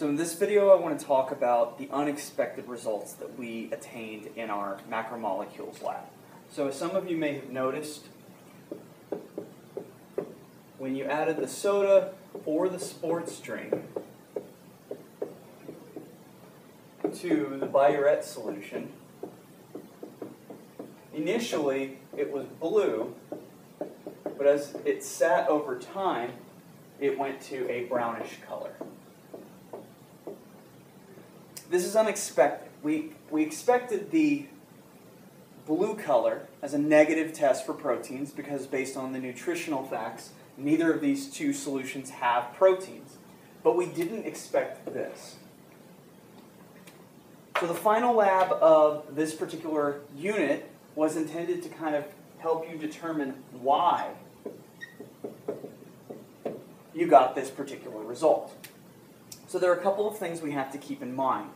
So in this video, I want to talk about the unexpected results that we attained in our macromolecules lab. So as some of you may have noticed, when you added the soda or the sports drink to the Biuret solution, initially it was blue, but as it sat over time, it went to a brownish color. This is unexpected. We, we expected the blue color as a negative test for proteins because based on the nutritional facts, neither of these two solutions have proteins. But we didn't expect this. So the final lab of this particular unit was intended to kind of help you determine why you got this particular result. So there are a couple of things we have to keep in mind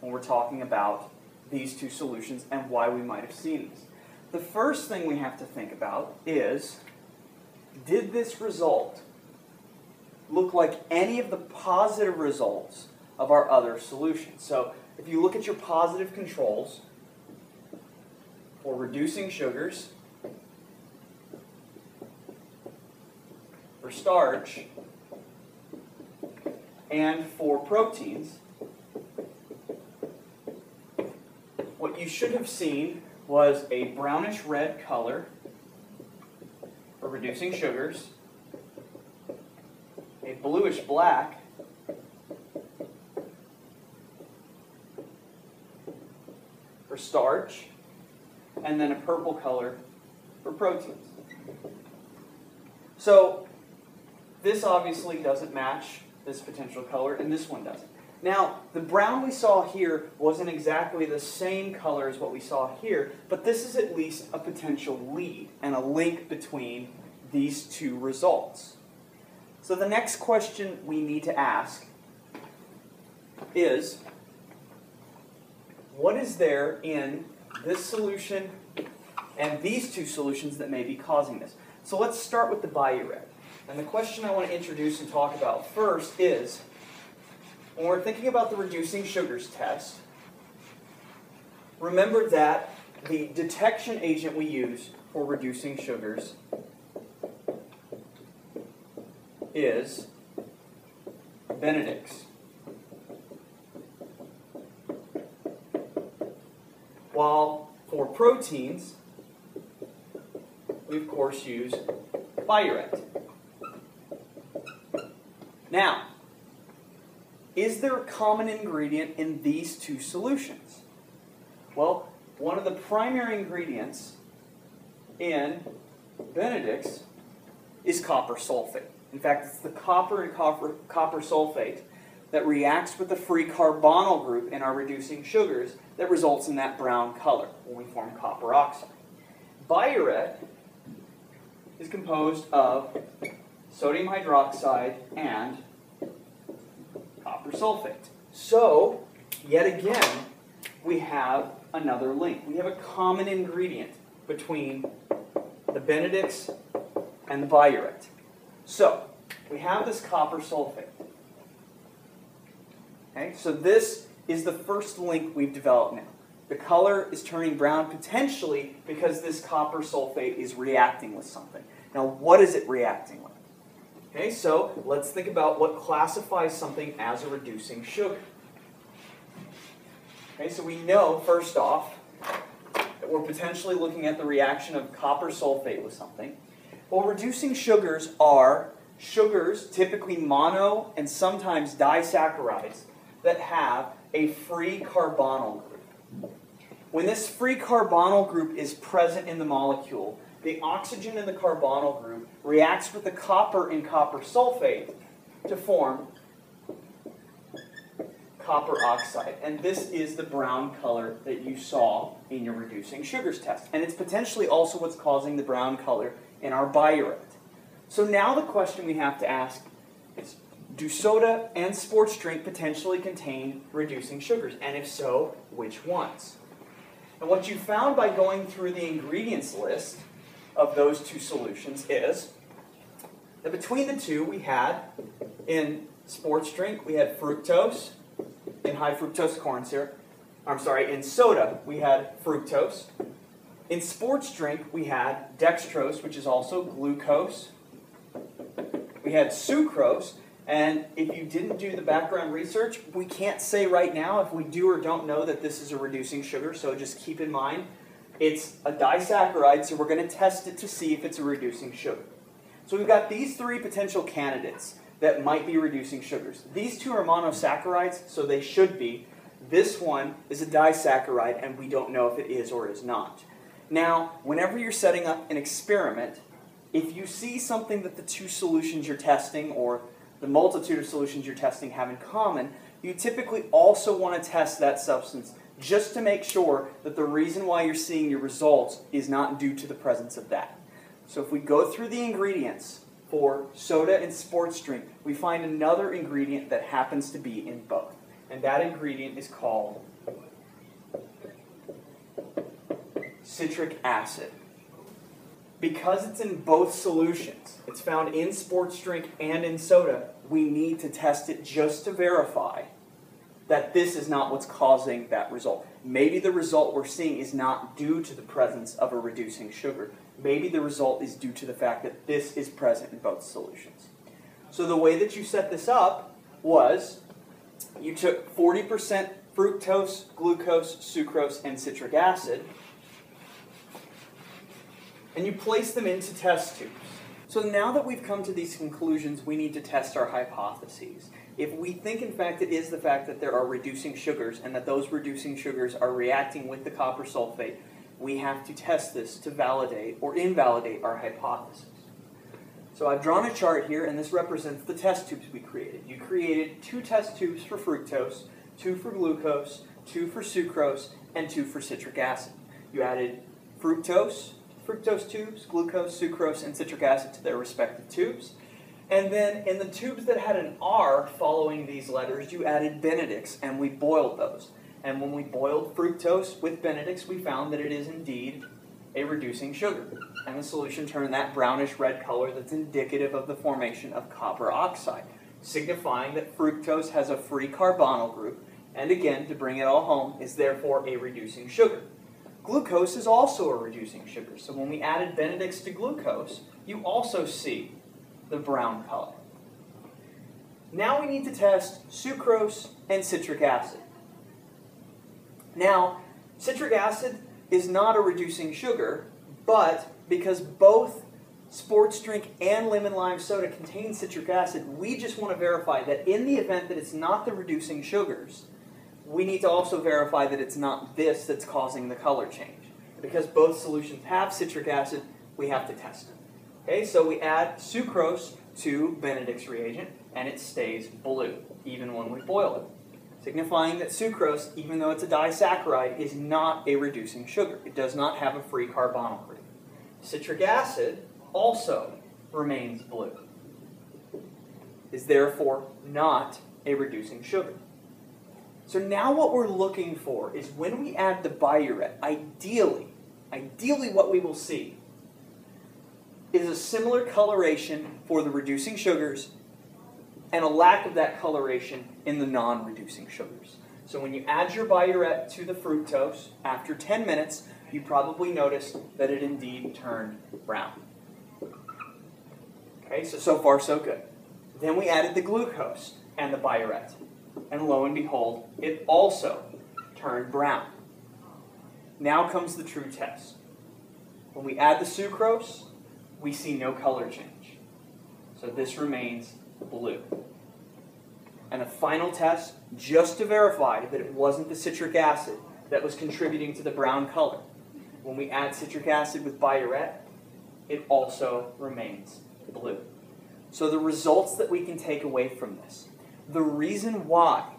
when we're talking about these two solutions and why we might have seen this. The first thing we have to think about is, did this result look like any of the positive results of our other solutions? So if you look at your positive controls for reducing sugars, for starch, and for proteins, what you should have seen was a brownish red color for reducing sugars, a bluish black for starch, and then a purple color for proteins. So this obviously doesn't match this potential color, and this one doesn't. Now, the brown we saw here wasn't exactly the same color as what we saw here, but this is at least a potential lead and a link between these two results. So the next question we need to ask is, what is there in this solution and these two solutions that may be causing this? So let's start with the Biuret. And the question I want to introduce and talk about first is, when we're thinking about the reducing sugars test, remember that the detection agent we use for reducing sugars is Benedict's. While for proteins, we of course use Biuret. Now, is there a common ingredient in these two solutions? Well, one of the primary ingredients in Benedict's is copper sulfate. In fact, it's the copper and copper, copper sulfate that reacts with the free carbonyl group in our reducing sugars that results in that brown color when we form copper oxide. Biuret is composed of sodium hydroxide and copper sulfate. So, yet again, we have another link. We have a common ingredient between the Benedict's and the Biuret. So, we have this copper sulfate. Okay, so this is the first link we've developed now. The color is turning brown potentially because this copper sulfate is reacting with something. Now, what is it reacting with? Okay, so let's think about what classifies something as a reducing sugar. Okay, so we know, first off, that we're potentially looking at the reaction of copper sulfate with something. Well, reducing sugars are sugars, typically mono and sometimes disaccharides, that have a free carbonyl group. When this free carbonyl group is present in the molecule, the oxygen in the carbonyl group reacts with the copper in copper sulfate to form copper oxide. And this is the brown color that you saw in your reducing sugars test. And it's potentially also what's causing the brown color in our Biuret. So now the question we have to ask is, do soda and sports drink potentially contain reducing sugars? And if so, which ones? And what you found by going through the ingredients list of those two solutions is that between the two we had in sports drink, we had fructose in high fructose corn syrup. I'm sorry, in soda, we had fructose. In sports drink, we had dextrose, which is also glucose. We had sucrose, and if you didn't do the background research, we can't say right now if we do or don't know that this is a reducing sugar, so just keep in mind it's a disaccharide, so we're going to test it to see if it's a reducing sugar. So we've got these three potential candidates that might be reducing sugars. These two are monosaccharides, so they should be. This one is a disaccharide, and we don't know if it is or is not. Now, whenever you're setting up an experiment, if you see something that the two solutions you're testing or the multitude of solutions you're testing have in common, you typically also want to test that substance just to make sure that the reason why you're seeing your results is not due to the presence of that. So if we go through the ingredients for soda and sports drink, we find another ingredient that happens to be in both. And that ingredient is called citric acid. Because it's in both solutions, it's found in sports drink and in soda, we need to test it just to verify that this is not what's causing that result. Maybe the result we're seeing is not due to the presence of a reducing sugar. Maybe the result is due to the fact that this is present in both solutions. So the way that you set this up was you took 40% fructose, glucose, sucrose, and citric acid, and you place them into test tubes. So now that we've come to these conclusions, we need to test our hypotheses. If we think, in fact, it is the fact that there are reducing sugars and that those reducing sugars are reacting with the copper sulfate, we have to test this to validate or invalidate our hypothesis. So I've drawn a chart here, and this represents the test tubes we created. You created two test tubes for fructose, two for glucose, two for sucrose, and two for citric acid. You added fructose, fructose tubes, glucose, sucrose, and citric acid to their respective tubes. And then in the tubes that had an R following these letters, you added Benedicts, and we boiled those. And when we boiled fructose with Benedicts, we found that it is indeed a reducing sugar. And the solution turned that brownish red color that's indicative of the formation of copper oxide, signifying that fructose has a free carbonyl group, and again, to bring it all home, is therefore a reducing sugar. Glucose is also a reducing sugar, so when we added Benedicts to glucose, you also see the brown color. Now we need to test sucrose and citric acid. Now, citric acid is not a reducing sugar, but because both sports drink and lemon lime soda contain citric acid, we just want to verify that in the event that it's not the reducing sugars, we need to also verify that it's not this that's causing the color change. Because both solutions have citric acid, we have to test it. Okay, so we add sucrose to Benedict's reagent, and it stays blue, even when we boil it. Signifying that sucrose, even though it's a disaccharide, is not a reducing sugar. It does not have a free carbonyl group. Citric acid also remains blue. Is therefore not a reducing sugar. So now what we're looking for is when we add the biuret, ideally, ideally what we will see is a similar coloration for the reducing sugars and a lack of that coloration in the non-reducing sugars. So when you add your biuret to the fructose, after 10 minutes, you probably noticed that it indeed turned brown. Okay, so so far so good. Then we added the glucose and the biuret, and lo and behold, it also turned brown. Now comes the true test. When we add the sucrose, we see no color change. So this remains blue. And a final test, just to verify that it wasn't the citric acid that was contributing to the brown color. When we add citric acid with biuret, it also remains blue. So the results that we can take away from this, the reason why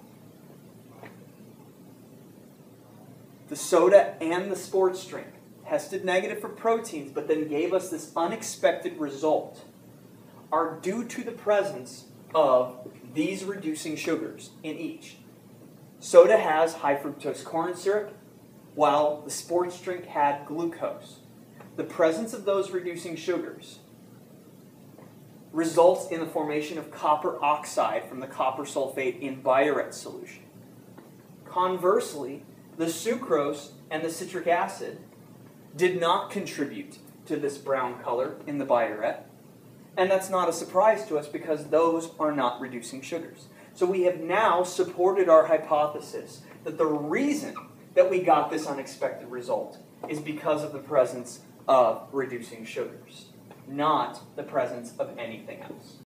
the soda and the sports drink tested negative for proteins, but then gave us this unexpected result, are due to the presence of these reducing sugars in each. Soda has high fructose corn syrup, while the sports drink had glucose. The presence of those reducing sugars results in the formation of copper oxide from the copper sulfate in Biuret solution. Conversely, the sucrose and the citric acid did not contribute to this brown color in the Biuret. And that's not a surprise to us because those are not reducing sugars. So we have now supported our hypothesis that the reason that we got this unexpected result is because of the presence of reducing sugars, not the presence of anything else.